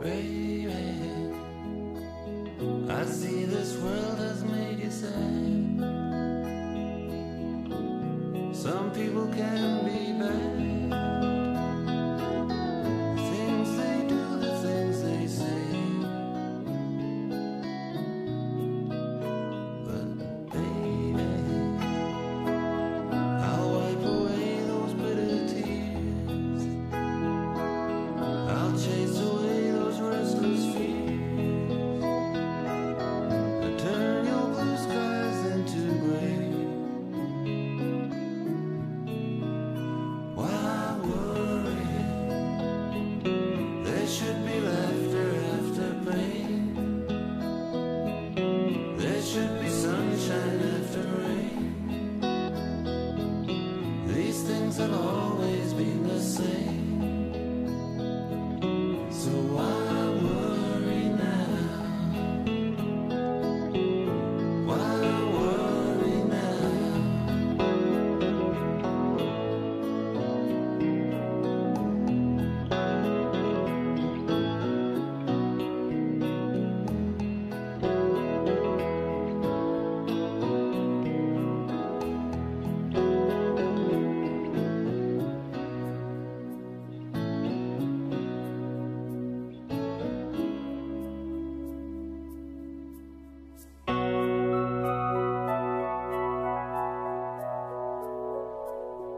Baby. things always been the same.